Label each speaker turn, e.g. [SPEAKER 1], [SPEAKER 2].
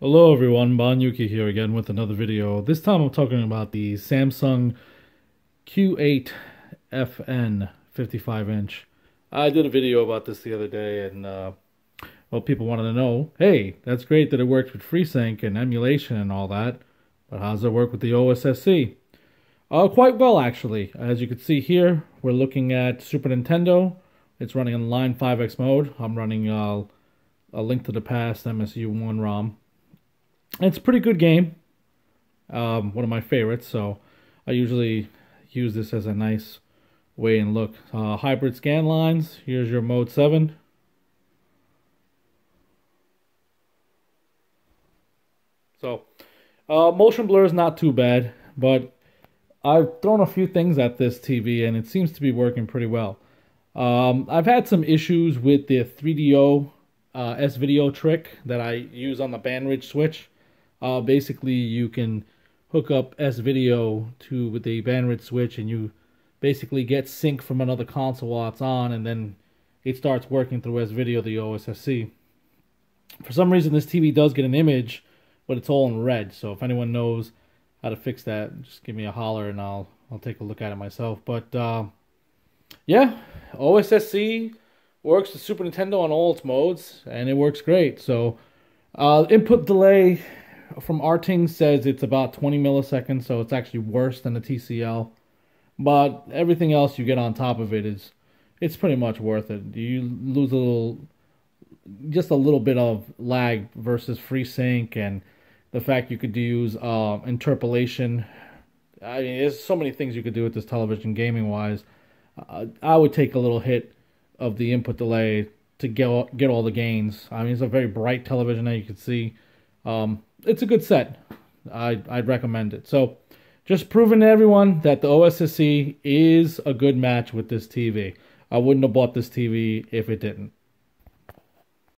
[SPEAKER 1] Hello everyone, Bahn Yuki here again with another video. This time I'm talking about the Samsung Q8 FN 55 inch. I did a video about this the other day and uh, well people wanted to know, hey, that's great that it works with FreeSync and emulation and all that, but how does it work with the OSSC? Uh, quite well actually. As you can see here, we're looking at Super Nintendo. It's running in Line 5X mode. I'm running uh, a Link to the Past MSU1 ROM it's a pretty good game. Um, one of my favorites, so I usually use this as a nice way and look. Uh, hybrid scan lines. Here's your mode 7. So, uh, motion blur is not too bad, but I've thrown a few things at this TV and it seems to be working pretty well. Um, I've had some issues with the 3DO uh, S-Video trick that I use on the Bandridge switch. Uh, basically, you can hook up S video to with the Bandridge switch, and you basically get sync from another console while it's on, and then it starts working through S video, the OSSC. For some reason, this TV does get an image, but it's all in red. So if anyone knows how to fix that, just give me a holler, and I'll I'll take a look at it myself. But uh, yeah, OSSC works the Super Nintendo on all its modes, and it works great. So uh, input delay from RTINGS says it's about 20 milliseconds, so it's actually worse than the TCL. But everything else you get on top of it is, it's pretty much worth it. You lose a little, just a little bit of lag versus FreeSync, and the fact you could use uh, interpolation. I mean, there's so many things you could do with this television gaming wise. Uh, I would take a little hit of the input delay to get get all the gains. I mean, it's a very bright television that you can see. Um, it's a good set. I, I'd recommend it. So, just proving to everyone that the OSSC is a good match with this TV. I wouldn't have bought this TV if it didn't.